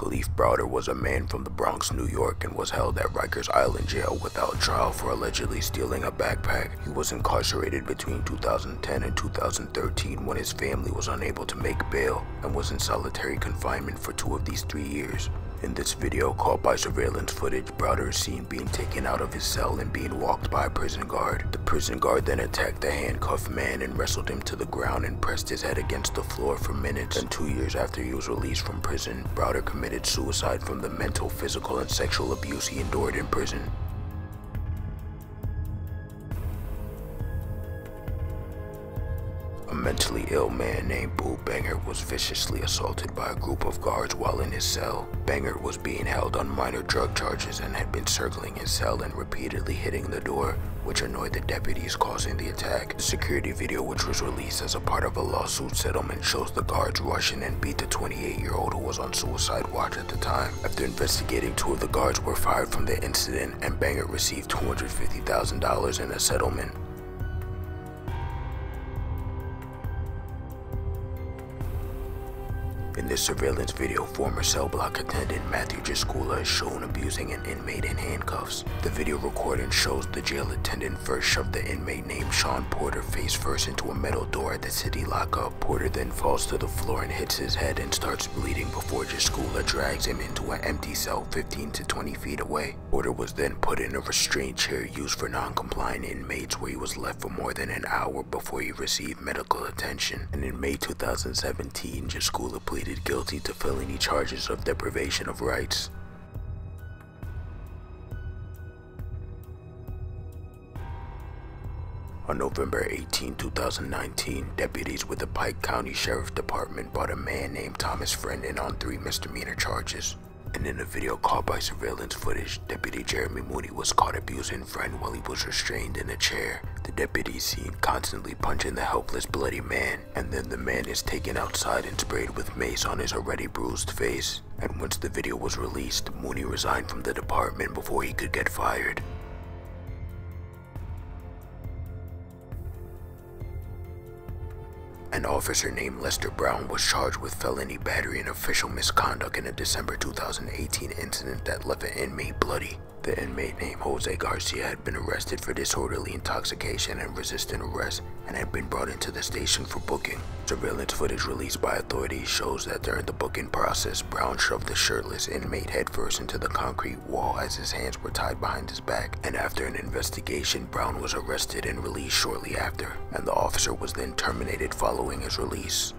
Kalief Browder was a man from the Bronx, New York and was held at Rikers Island jail without trial for allegedly stealing a backpack. He was incarcerated between 2010 and 2013 when his family was unable to make bail and was in solitary confinement for two of these three years. In this video caught by surveillance footage, Browder is seen being taken out of his cell and being walked by a prison guard. The prison guard then attacked the handcuffed man and wrestled him to the ground and pressed his head against the floor for minutes. And two years after he was released from prison, Browder committed suicide from the mental, physical, and sexual abuse he endured in prison. A mentally ill man named Boo Banger was viciously assaulted by a group of guards while in his cell. Banger was being held on minor drug charges and had been circling his cell and repeatedly hitting the door, which annoyed the deputies causing the attack. The security video which was released as a part of a lawsuit settlement shows the guards rushing and beat the 28-year-old who was on suicide watch at the time. After investigating, two of the guards were fired from the incident and Banger received $250,000 in a settlement. In this surveillance video, former cell block attendant Matthew Jaskula is shown abusing an inmate in handcuffs. The video recording shows the jail attendant first shoved the inmate named Sean Porter face first into a metal door at the city lockup. Porter then falls to the floor and hits his head and starts bleeding before Jaskula drags him into an empty cell 15 to 20 feet away. Porter was then put in a restraint chair used for non-compliant inmates where he was left for more than an hour before he received medical attention. And in May 2017, Jaskula pleaded pleaded guilty to felony charges of deprivation of rights. On November 18, 2019, deputies with the Pike County Sheriff's Department brought a man named Thomas Friend in on three misdemeanor charges. And in a video caught by surveillance footage, Deputy Jeremy Mooney was caught abusing Friend while he was restrained in a chair. The deputy seen constantly punching the helpless bloody man, and then the man is taken outside and sprayed with mace on his already bruised face. And once the video was released, Mooney resigned from the department before he could get fired. An officer named Lester Brown was charged with felony battery and official misconduct in a December 2018 incident that left an inmate bloody. The inmate named Jose Garcia had been arrested for disorderly intoxication and resisting arrest and had been brought into the station for booking. Surveillance footage released by authorities shows that during the booking process, Brown shoved the shirtless inmate headfirst into the concrete wall as his hands were tied behind his back. And after an investigation, Brown was arrested and released shortly after, and the officer was then terminated following his release.